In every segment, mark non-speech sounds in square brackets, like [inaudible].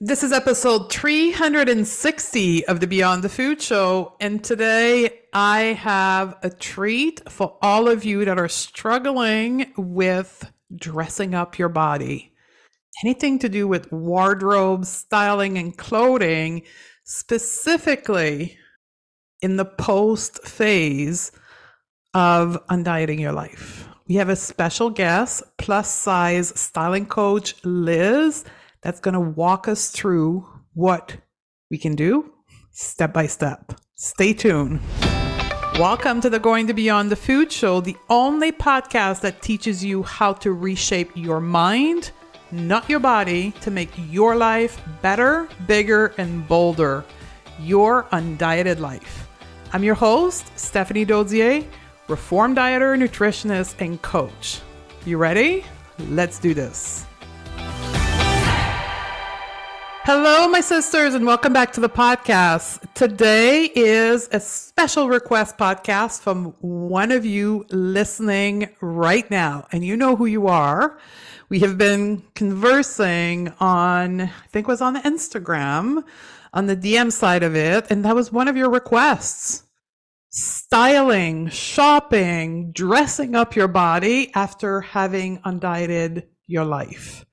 This is episode 360 of the Beyond the Food Show. And today I have a treat for all of you that are struggling with dressing up your body. Anything to do with wardrobe, styling, and clothing, specifically in the post phase of undieting your life. We have a special guest, plus size styling coach Liz that's going to walk us through what we can do step by step. Stay tuned. Welcome to the Going to Beyond the Food Show, the only podcast that teaches you how to reshape your mind, not your body, to make your life better, bigger, and bolder. Your undieted life. I'm your host, Stephanie Dodier, reform dieter, nutritionist, and coach. You ready? Let's do this. Hello, my sisters, and welcome back to the podcast. Today is a special request podcast from one of you listening right now, and you know who you are. We have been conversing on, I think it was on the Instagram, on the DM side of it, and that was one of your requests. Styling, shopping, dressing up your body after having undieted your life.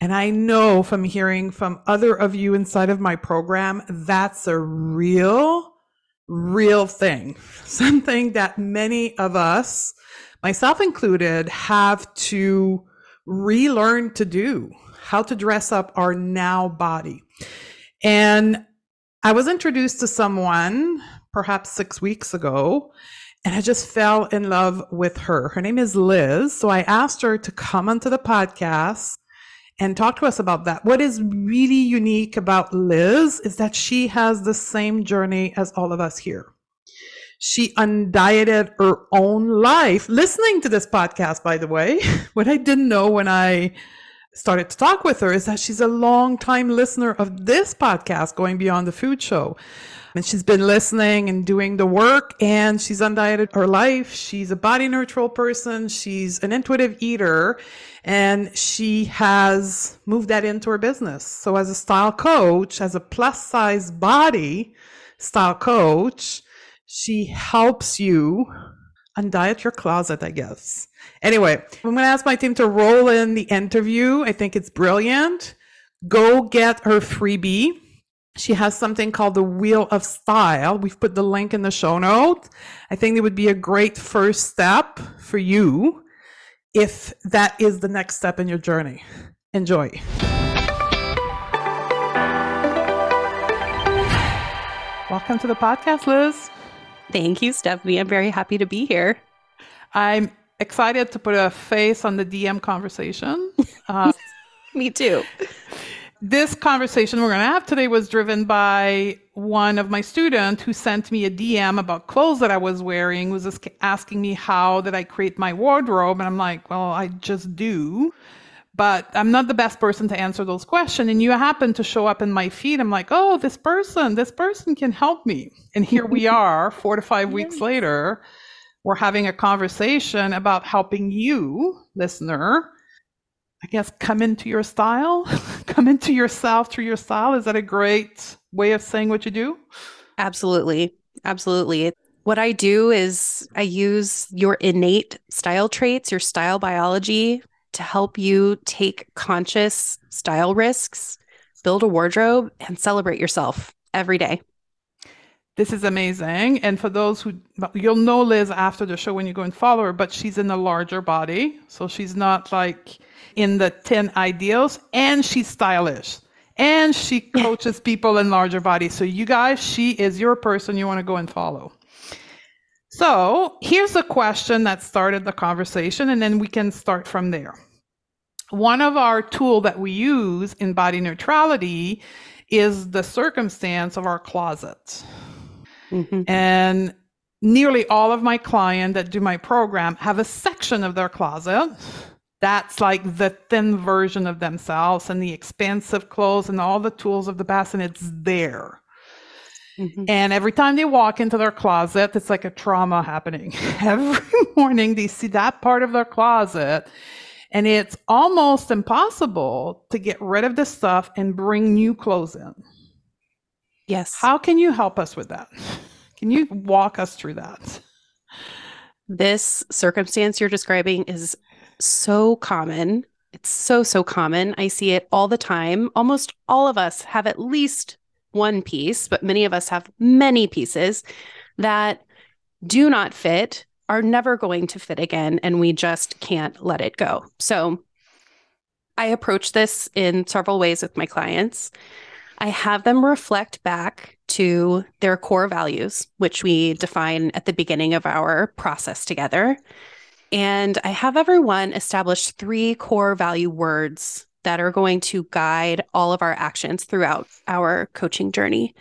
And I know from hearing from other of you inside of my program, that's a real, real thing. [laughs] Something that many of us, myself included, have to relearn to do how to dress up our now body. And I was introduced to someone perhaps six weeks ago, and I just fell in love with her. Her name is Liz. So I asked her to come onto the podcast and talk to us about that. What is really unique about Liz is that she has the same journey as all of us here. She undieted her own life. Listening to this podcast, by the way, [laughs] what I didn't know when I started to talk with her is that she's a long time listener of this podcast, Going Beyond the Food Show. And she's been listening and doing the work and she's undieted her life. She's a body neutral person. She's an intuitive eater and she has moved that into her business. So as a style coach, as a plus size body style coach, she helps you undiet your closet, I guess. Anyway, I'm going to ask my team to roll in the interview. I think it's brilliant. Go get her freebie she has something called the Wheel of Style. We've put the link in the show note. I think it would be a great first step for you if that is the next step in your journey. Enjoy. Welcome to the podcast, Liz. Thank you, Stephanie. I'm very happy to be here. I'm excited to put a face on the DM conversation. [laughs] Uh, Me too this conversation we're going to have today was driven by one of my students who sent me a DM about clothes that I was wearing, was asking me how did I create my wardrobe. And I'm like, well, I just do. But I'm not the best person to answer those questions. And you happen to show up in my feed. I'm like, oh, this person, this person can help me. And here we [laughs] are, four to five weeks later, we're having a conversation about helping you, listener, I guess, come into your style, [laughs] come into yourself through your style. Is that a great way of saying what you do? Absolutely. Absolutely. What I do is I use your innate style traits, your style biology to help you take conscious style risks, build a wardrobe, and celebrate yourself every day. This is amazing. And for those who, you'll know Liz after the show when you go and follow her, but she's in a larger body. So she's not like, in the 10 ideals and she's stylish and she [laughs] coaches people in larger bodies. So, you guys, she is your person you want to go and follow. So, here's a question that started the conversation, and then we can start from there. One of our tool that we use in body neutrality is the circumstance of our closet. Mm-hmm. And nearly all of my clients that do my program have a section of their closet that's like the thin version of themselves and the expensive clothes and all the tools of the past, and it's there. Mm-hmm. And every time they walk into their closet, it's like a trauma happening. [laughs] every morning they see that part of their closet And it's almost impossible to get rid of the stuff and bring new clothes in. Yes. How can you help us with that? Can you walk us through that? This circumstance you're describing is so common. It's so, so common. I see it all the time. Almost all of us have at least one piece, but many of us have many pieces that do not fit, are never going to fit again, and we just can't let it go. So I approach this in several ways with my clients. I have them reflect back to their core values, which we define at the beginning of our process together. And I have everyone establish three core value words that are going to guide all of our actions throughout our coaching journey.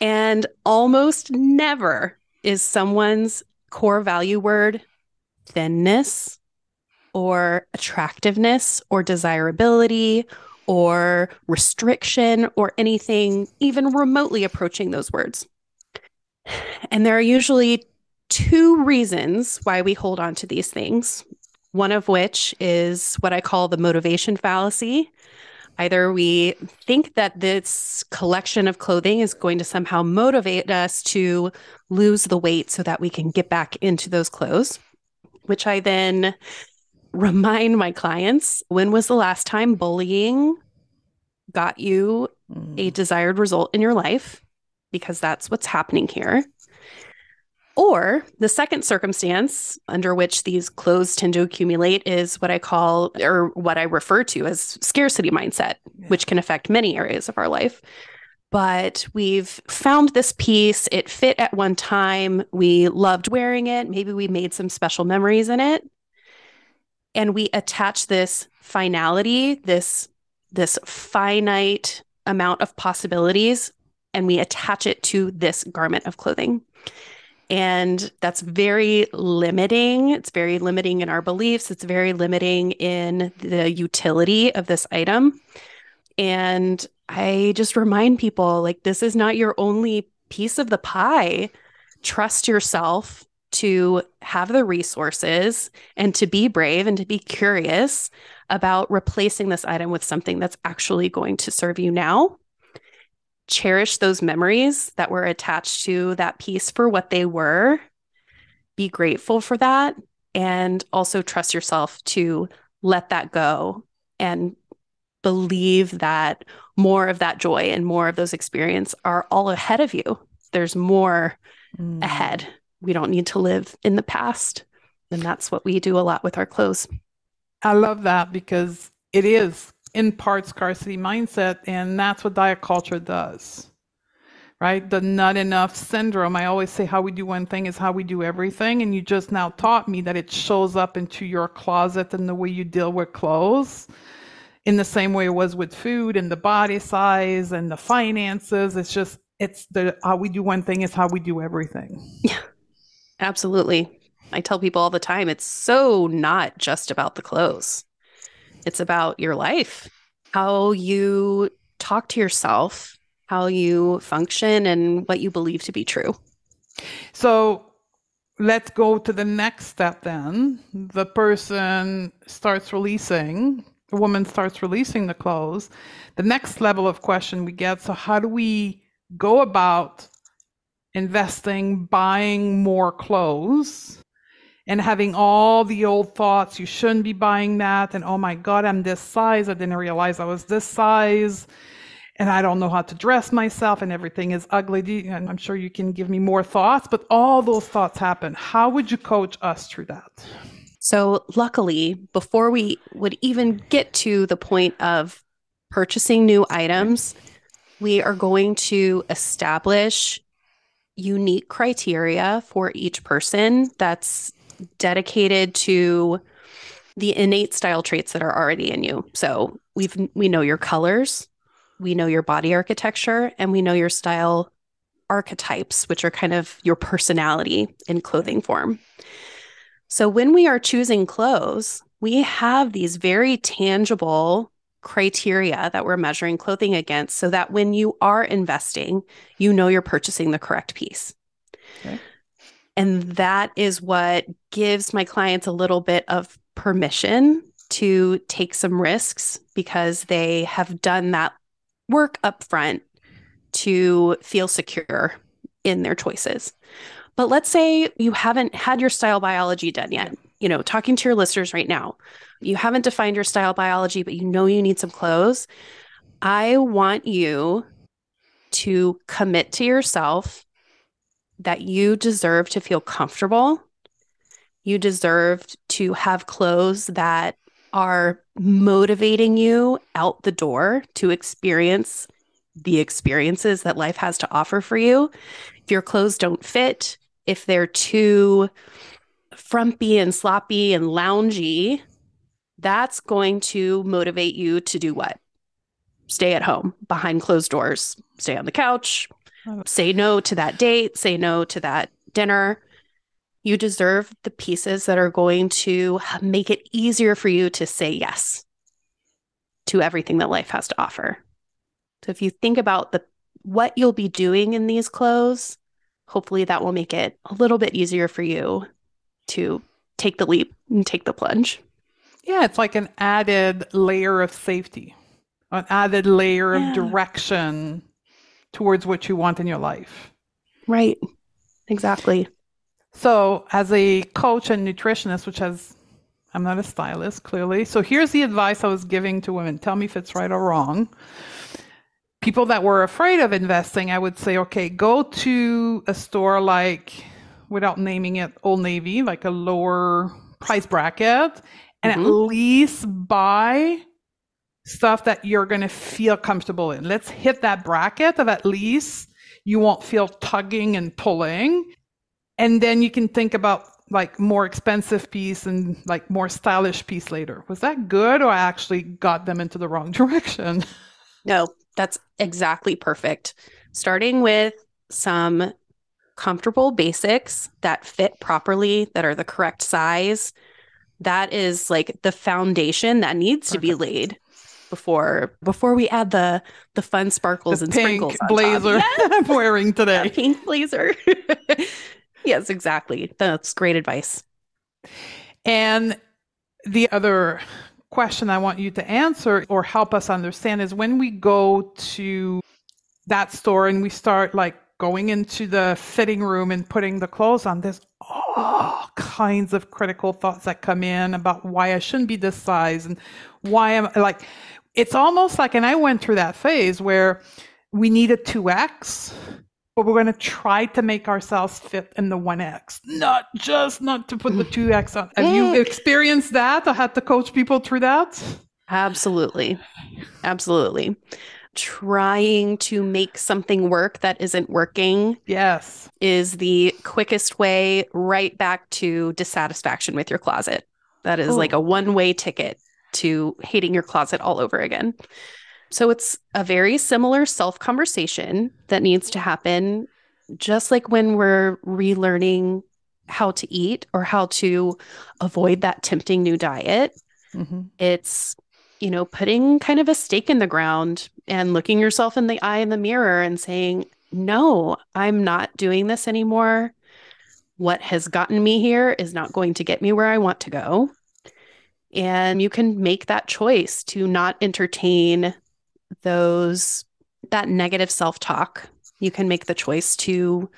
And almost never is someone's core value word thinness or attractiveness or desirability or restriction or anything even remotely approaching those words. And there are usually two reasons why we hold on to these things. One of which is what I call the motivation fallacy. Either we think that this collection of clothing is going to somehow motivate us to lose the weight so that we can get back into those clothes, which I then remind my clients when was the last time bullying got you a mm. desired result in your life? Because that's what's happening here. Or the second circumstance under which these clothes tend to accumulate is what I call, or what I refer to as scarcity mindset, which can affect many areas of our life. But we've found this piece, it fit at one time, we loved wearing it, maybe we made some special memories in it. And we attach this finality, this this finite amount of possibilities, and we attach it to this garment of clothing. And that's very limiting. It's very limiting in our beliefs. It's very limiting in the utility of this item. And I just remind people like, this is not your only piece of the pie. Trust yourself to have the resources and to be brave and to be curious about replacing this item with something that's actually going to serve you now cherish those memories that were attached to that piece for what they were. Be grateful for that. And also trust yourself to let that go and believe that more of that joy and more of those experiences are all ahead of you. There's more mm. ahead. We don't need to live in the past. And that's what we do a lot with our clothes. I love that because it is in part scarcity mindset, and that's what diet culture does. Right? The not enough syndrome. I always say how we do one thing is how we do everything. And you just now taught me that it shows up into your closet and the way you deal with clothes in the same way it was with food and the body size and the finances. It's just, it's the how we do one thing is how we do everything. Yeah, absolutely. I tell people all the time it's so not just about the clothes. It's about your life, how you talk to yourself, how you function, and what you believe to be true. So let's go to the next step then. The person starts releasing, the woman starts releasing the clothes. The next level of question we get so, how do we go about investing, buying more clothes? And having all the old thoughts you shouldn't be buying that. And oh my god i'm this size. I didn't realize i was this size. And i don't know how to dress myself and everything is ugly. And i'm sure you can give me more thoughts but all those thoughts happen. How would you coach us through that? So luckily before we would even get to the point of purchasing new items we are going to establish unique criteria for each person. That's dedicated to the innate style traits that are already in you. So we've we know your colors, we know your body architecture, and we know your style archetypes, which are kind of your personality in clothing form. So when we are choosing clothes, we have these very tangible criteria that we're measuring clothing against so that when you are investing, you know you're purchasing the correct piece. Okay. And that is what gives my clients a little bit of permission to take some risks because they have done that work up front to feel secure in their choices. But let's say you haven't had your style biology done yet. You know, talking to your listeners right now, you haven't defined your style biology, but you know you need some clothes. I want you to commit to yourself that you deserve to feel comfortable. You deserve to have clothes that are motivating you out the door to experience the experiences that life has to offer for you. If your clothes don't fit, if they're too frumpy and sloppy and loungy, that's going to motivate you to do what? Stay at home behind closed doors, stay on the couch, Um, say no to that date, say no to that dinner. You deserve the pieces that are going to make it easier for you to say yes to everything that life has to offer. So if you think about the what you'll be doing in these clothes, hopefully that will make it a little bit easier for you to take the leap and take the plunge. Yeah, it's like an added layer of safety, an added layer yeah. of direction towards what you want in your life. Right. Exactly. So, as a coach and nutritionist, which has, I'm not a stylist, clearly. So, here's the advice I was giving to women. Tell me if it's right or wrong people that were afraid of investing, I would say, okay, go to a store like, without naming it, Old Navy, like a lower price bracket, and mm-hmm. at least buy stuff that you're going to feel comfortable in. Let's hit that bracket of at least you won't feel tugging and pulling. And then you can think about like more expensive piece and like more stylish piece later. Was that good or I actually got them into the wrong [laughs] direction? No, that's exactly perfect. Starting with some comfortable basics that fit properly, that are the correct size. That is like the foundation that needs perfect. to be laid before before we add the the fun sparkles the and pink sprinkles blazer [laughs] yes! I'm wearing [laughs] today. pink blazer. [laughs] yes, exactly. That's great advice. And the other question I want you to answer or help us understand is when we go to that store and we start like going into the fitting room and putting the clothes on, there's all kinds of critical thoughts that come in about why I shouldn't be this size and why I'm I like it's almost like and I went through that phase where we need a 2x but we're going to try to make ourselves fit in the 1x not just not to put the mm. 2x on. Have you experienced that I had to coach people through that? Absolutely. Absolutely trying to make something work that isn't working yes is the quickest way right back to dissatisfaction with your closet that is Ooh. like a one way ticket to hating your closet all over again so it's a very similar self conversation that needs to happen, just like when we're relearning how to eat or how to avoid that tempting new diet. Mm-hmm. It's, you know, putting kind of a stake in the ground and looking yourself in the eye in the mirror and saying, no, I'm not doing this anymore. What has gotten me here is not going to get me where I want to go. And you can make that choice to not entertain those that negative self-talk you can make the choice to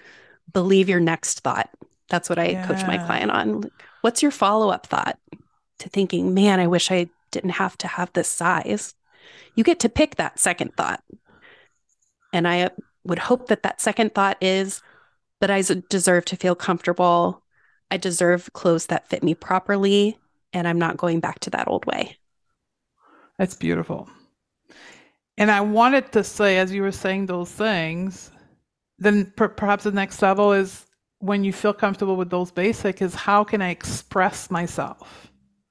believe your next thought that's what i yeah. coach my client on what's your follow-up thought to thinking man i wish i didn't have to have this size. You get to pick that second thought. And i would hope that that second thought is that i deserve to feel comfortable. I deserve clothes that fit me properly and i'm not going back to that old way. That's beautiful. And I wanted to say, as you were saying those things, then per- perhaps the next level is when you feel comfortable with those basic is how can I express myself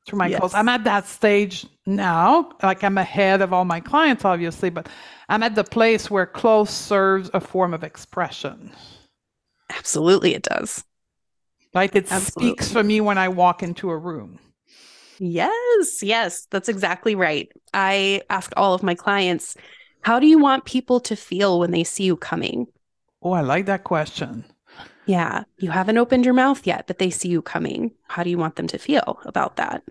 through my yes. clothes? I'm at that stage now, like I'm ahead of all my clients, obviously, but I'm at the place where clothes serves a form of expression. Absolutely, it does. Like it Absolutely. speaks for me when I walk into a room. Yes, yes, that's exactly right. I ask all of my clients, how do you want people to feel when they see you coming? Oh, I like that question. Yeah, you haven't opened your mouth yet, but they see you coming. How do you want them to feel about that?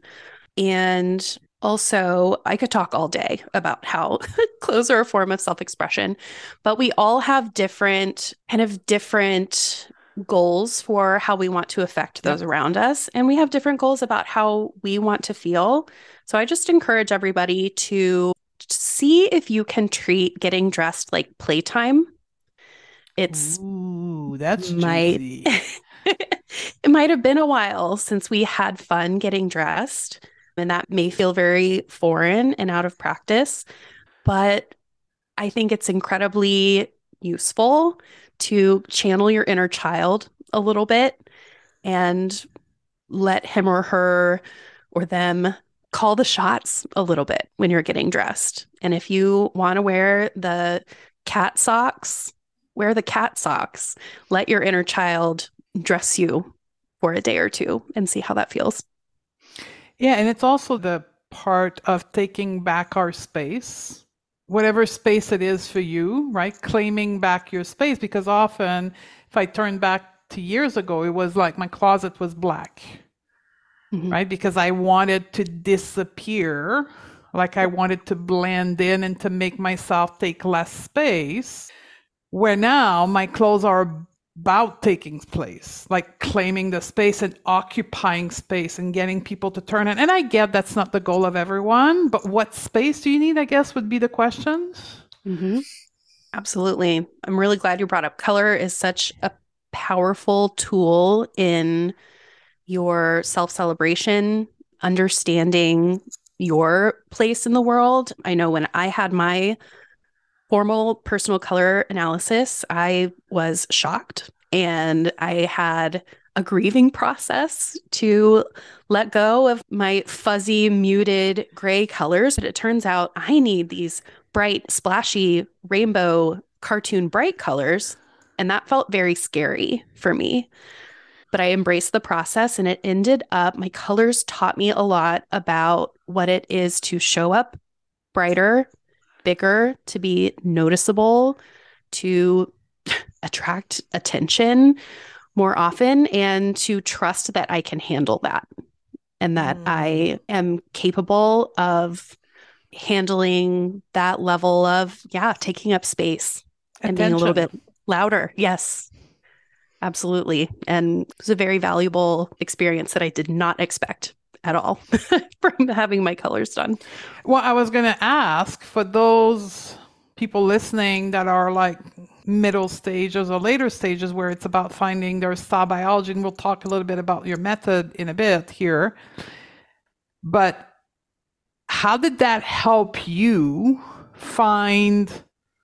And also, I could talk all day about how [laughs] clothes are a form of self expression, but we all have different, kind of different goals for how we want to affect those yep. around us. And we have different goals about how we want to feel. So I just encourage everybody to see if you can treat getting dressed like playtime. It's Ooh, that's might [laughs] it might have been a while since we had fun getting dressed, and that may feel very foreign and out of practice, but I think it's incredibly useful to channel your inner child a little bit and let him or her or them call the shots a little bit when you're getting dressed. And if you want to wear the cat socks, wear the cat socks. Let your inner child dress you for a day or two and see how that feels. Yeah, and it's also the part of taking back our space, whatever space it is for you, right? Claiming back your space because often if I turn back to years ago, it was like my closet was black. Mm-hmm. Right? Because I wanted to disappear, like I wanted to blend in and to make myself take less space. Where now my clothes are about taking place, like claiming the space and occupying space and getting people to turn in. And I get that's not the goal of everyone, but what space do you need, I guess, would be the question. Mm-hmm. Absolutely. I'm really glad you brought up color is such a powerful tool in your self celebration, understanding your place in the world. I know when I had my formal personal color analysis, I was shocked and I had a grieving process to let go of my fuzzy, muted gray colors. But it turns out I need these bright, splashy, rainbow, cartoon bright colors. And that felt very scary for me. But I embraced the process and it ended up, my colors taught me a lot about what it is to show up brighter, bigger, to be noticeable, to attract attention more often, and to trust that I can handle that and that mm. I am capable of handling that level of, yeah, taking up space Attention. and being a little bit louder. Yes. Absolutely. And it was a very valuable experience that I did not expect at all [laughs] from having my colors done. Well, I was going to ask for those people listening that are like middle stages or later stages where it's about finding their style biology, and we'll talk a little bit about your method in a bit here. But how did that help you find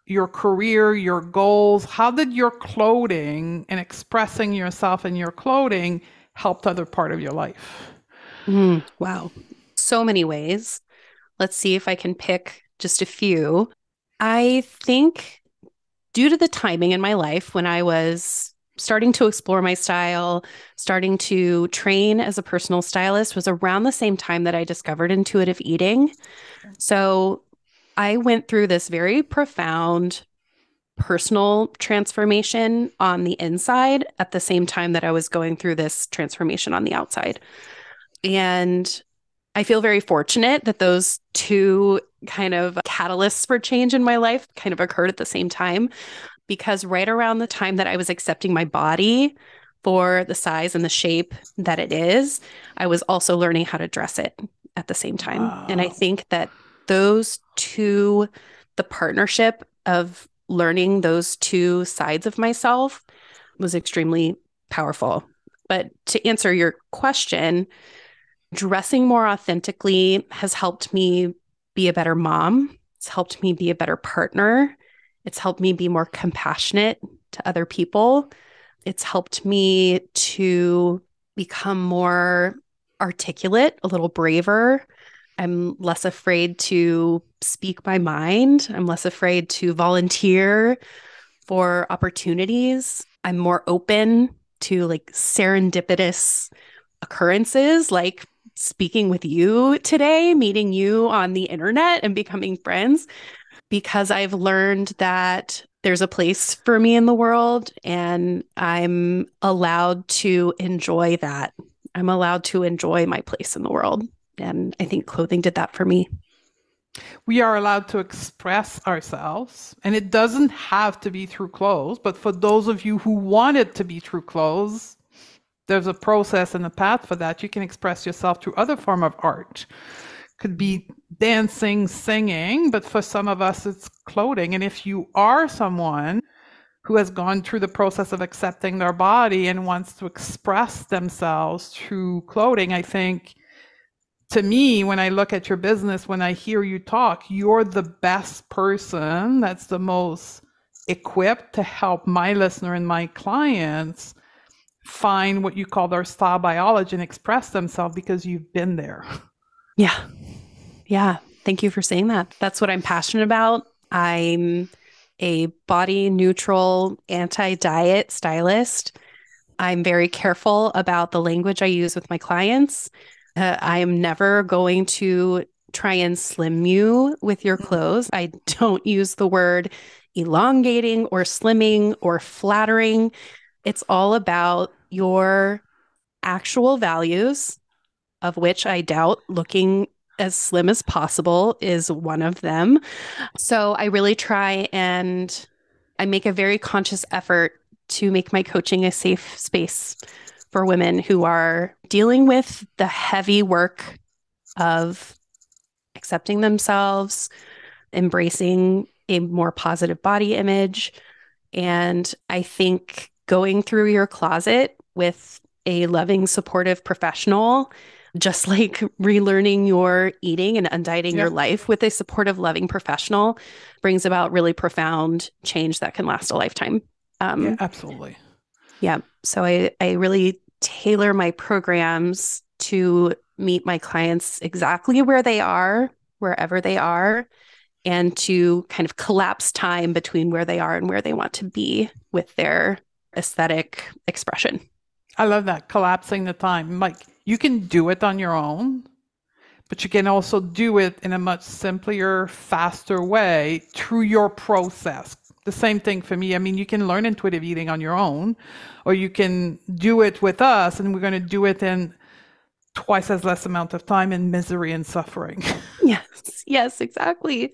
your career, your goals? How did your clothing and expressing yourself in your clothing help other part of your life? Mm, wow. So many ways. Let's see if I can pick just a few. I think due to the timing in my life when I was starting to explore my style, starting to train as a personal stylist was around the same time that I discovered intuitive eating. So I went through this very profound personal transformation on the inside at the same time that I was going through this transformation on the outside. And I feel very fortunate that those two kind of catalysts for change in my life kind of occurred at the same time because right around the time that I was accepting my body for the size and the shape that it is, I was also learning how to dress it at the same time. Wow. And I think that those two, the partnership of learning those two sides of myself was extremely powerful. But to answer your question, dressing more authentically has helped me be a better mom. It's helped me be a better partner. It's helped me be more compassionate to other people. It's helped me to become more articulate, a little braver. I'm less afraid to speak my mind. I'm less afraid to volunteer for opportunities. I'm more open to like serendipitous occurrences like speaking with you today, meeting you on the internet and becoming friends because I've learned that there's a place for me in the world and I'm allowed to enjoy that. I'm allowed to enjoy my place in the world. And I think clothing did that for me. We are allowed to express ourselves, and it doesn't have to be through clothes. But for those of you who want it to be through clothes, there's a process and a path for that. You can express yourself through other form of art. Could be dancing, singing, but for some of us, it's clothing. And if you are someone who has gone through the process of accepting their body and wants to express themselves through clothing, I think to me, when I look at your business, when I hear you talk, you're the best person that's the most equipped to help my listener and my clients find what you call their style biology and express themselves because you've been there. Yeah. Yeah. Thank you for saying that. That's what I'm passionate about. I'm a body neutral, anti diet stylist. I'm very careful about the language I use with my clients. Uh, I am never going to try and slim you with your clothes. I don't use the word elongating or slimming or flattering. It's all about your actual values, of which I doubt looking as slim as possible is one of them. So I really try and I make a very conscious effort to make my coaching a safe space for women who are dealing with the heavy work of accepting themselves, embracing a more positive body image. And I think going through your closet with a loving, supportive professional, just like relearning your eating and undieting your life with a supportive, loving professional brings about really profound change that can last a lifetime. Um, yeah, absolutely. Yeah. So I, I really tailor my programs to meet my clients exactly where they are, wherever they are, and to kind of collapse time between where they are and where they want to be with their aesthetic expression. I love that collapsing the time. Like you can do it on your own, but you can also do it in a much simpler, faster way through your process. The same thing for me. I mean, you can learn intuitive eating on your own, or you can do it with us, and we're going to do it in twice as less amount of time in misery and suffering. [laughs] Yes, yes, exactly.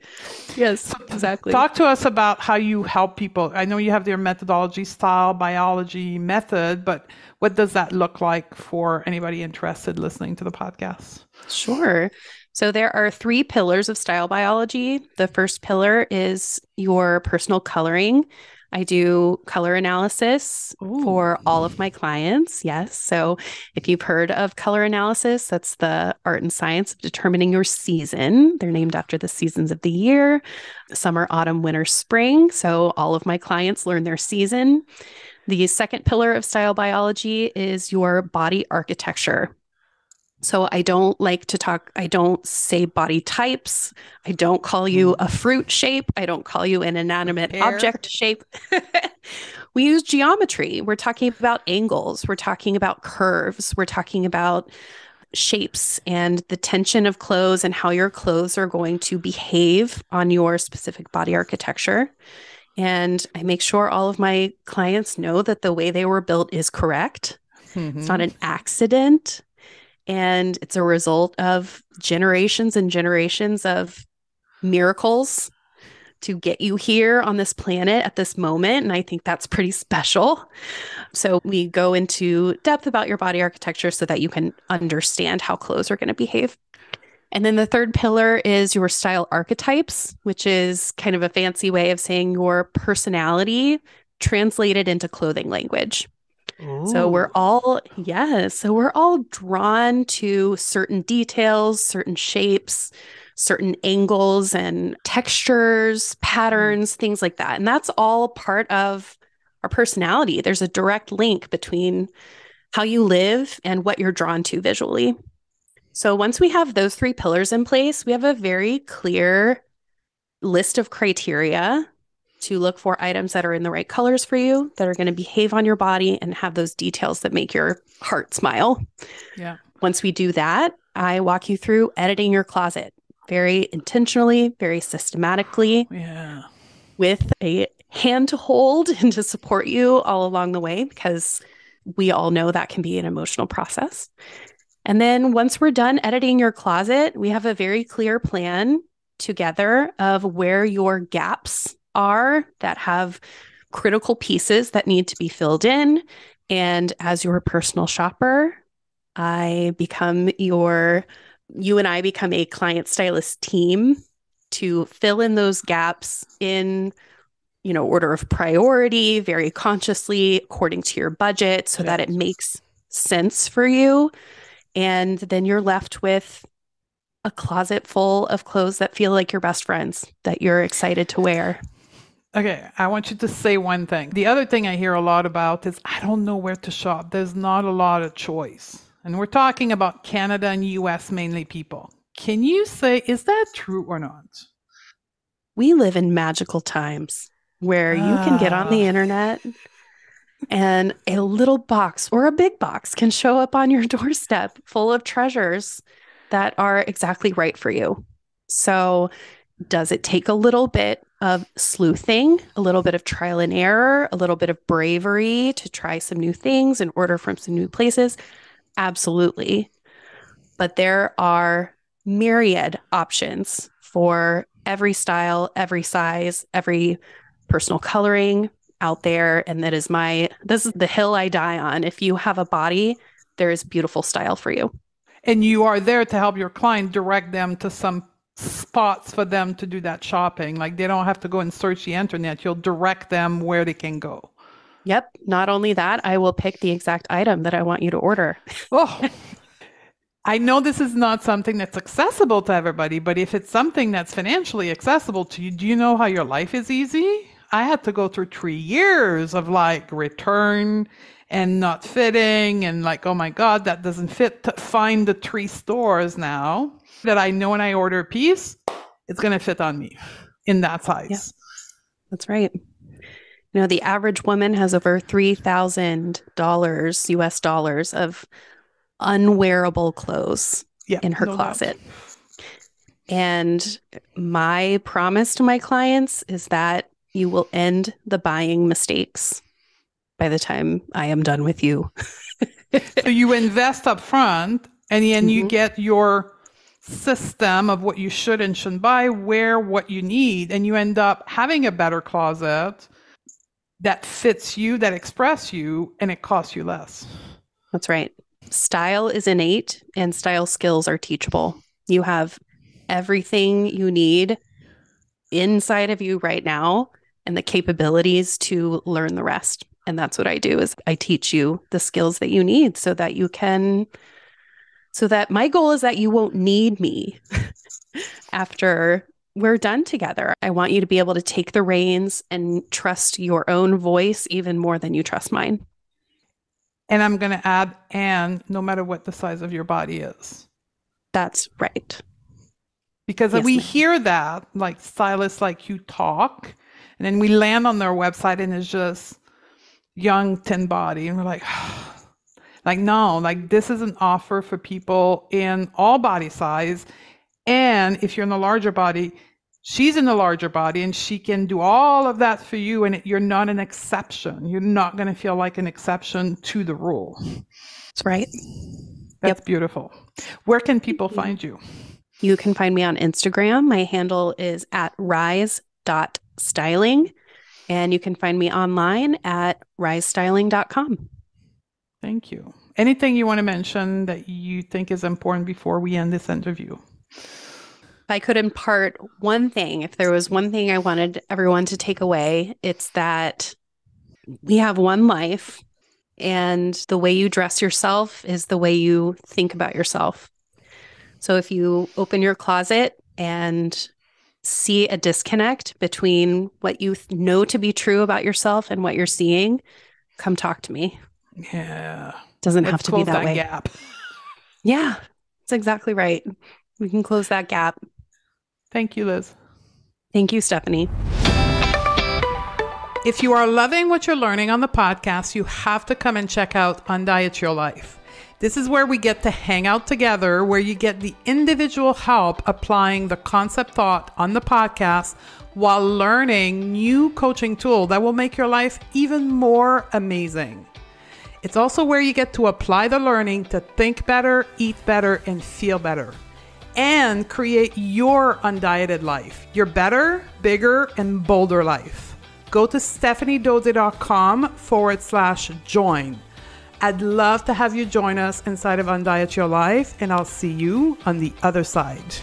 Yes, exactly. Talk to us about how you help people. I know you have your methodology, style, biology, method, but what does that look like for anybody interested listening to the podcast? Sure. So there are three pillars of style biology. The first pillar is your personal coloring. I do color analysis Ooh. for all of my clients. Yes. So if you've heard of color analysis, that's the art and science of determining your season. They're named after the seasons of the year summer, autumn, winter, spring. So all of my clients learn their season. The second pillar of style biology is your body architecture. So I don't like to talk, I don't say body types. I don't call you mm. a fruit shape. I don't call you an inanimate Hair. object shape. [laughs] we use geometry. We're talking about angles. We're talking about curves. We're talking about shapes and the tension of clothes and how your clothes are going to behave on your specific body architecture. And I make sure all of my clients know that the way they were built is correct. Mm-hmm. It's not an accident. And it's a result of generations and generations of miracles to get you here on this planet at this moment. And I think that's pretty special. So we go into depth about your body architecture so that you can understand how clothes are going to behave. And then the third pillar is your style archetypes, which is kind of a fancy way of saying your personality translated into clothing language. So we're all, yes. So we're all drawn to certain details, certain shapes, certain angles and textures, mm. patterns, things like that. And that's all part of our personality. There's a direct link between how you live and what you're drawn to visually. So once we have those three pillars in place, we have a very clear list of criteria to look for items that are in the right colors for you, that are going to behave on your body and have those details that make your heart smile. Yeah. Once we do that, I walk you through editing your closet very intentionally, very systematically. Yeah. With a hand to hold [laughs] and to support you all along the way because we all know that can be an emotional process. And then once we're done editing your closet, we have a very clear plan together of where your gaps are that have critical pieces that need to be filled in. And as your personal shopper, I become your, you and I become a client stylist team to fill in those gaps in you know order of priority very consciously according to your budget so yes. that it makes sense for you and then you're left with a closet full of clothes that feel like your best friends that you're excited to wear Okay, I want you to say one thing. The other thing I hear a lot about is I don't know where to shop. There's not a lot of choice. And we're talking about Canada and US mainly people. Can you say, is that true or not? We live in magical times where you can get on the ah. internet and a little box or a big box can show up on your [laughs] doorstep full of treasures that are exactly right for you. So, does it take a little bit of sleuthing, a little bit of trial and error, a little bit of bravery to try some new things and order from some new places? Absolutely. But there are myriad options for every style, every size, every personal coloring out there. And that is my, this is the hill I die on. If you have a body, there is beautiful style for you. And you are there to help your client direct them to some spots for them to do that shopping. Like they don't have to go and search the internet. You'll direct them where they can go. Yep. Not only that, I will pick the exact item that I want you to order. [laughs] oh, I know this is not something that's accessible to everybody, but if it's something that's financially accessible to you, do you know how your life is easy? I had to go through three years of like return and not fitting and like, oh my God, that doesn't fit. To find the three stores now that I know when I order a piece, it's going to fit on me in that size. Yeah, that's right. You know, the average woman has over $3,000 US dollars of unwearable clothes yeah, in her no closet. Doubt. And my promise to my clients is that you will end the buying mistakes by the time I am done with you. [laughs] so you invest up front and then mm-hmm. you get your system of what you should and shouldn't buy, wear what you need, and you end up having a better closet that fits you, that express you, and it costs you less. That's right. Style is innate and style skills are teachable. You have everything you need inside of you right now and the capabilities to learn the rest. And that's what I do is I teach you the skills that you need so that you can so that my goal is that you won't need me after we're done together. I want you to be able to take the reins and trust your own voice even more than you trust mine. And I'm going to add, and no matter what the size of your body is. That's right. Because yes, we ma'am. hear that, like stylists like you talk, and then we land on their website and it's just young, thin body. And we're like, [sighs] like, no, like this is an offer for people in all body size. And if you're in a larger body, she's in a larger body and she can do all of that for you and it, you're not an exception. You're not going to feel like an exception to the rule. That's right. That's yep. beautiful. Where can people find you? You can find me on instagram. My handle is at rise.styling and you can find me online at risestyling.com thank you anything you want to mention that you think is important before we end this interview if I could impart one thing, if there was one thing I wanted everyone to take away, it's that we have one life and the way you dress yourself is the way you think about yourself. So if you open your closet and see a disconnect between what you know to be true about yourself and what you're seeing, come talk to me. Yeah. Doesn't Let's have to be that, that way. Gap. [laughs] Yeah. That's exactly right. We can close that gap. Thank you, Liz. Thank you, Stephanie. If you are loving what you're learning on the podcast, you have to come and check out Undiet Your Life. This is where we get to hang out together, where you get the individual help applying the concept thought on the podcast while learning new coaching tool that will make your life even more amazing. It's also where you get to apply the learning to think better, eat better, and feel better, and create your undieted life, your better, bigger, and bolder life. Go to stephaniedodier.com forward slash join. I'd love to have you join us inside of Undiet Your Life, and I'll see you on the other side.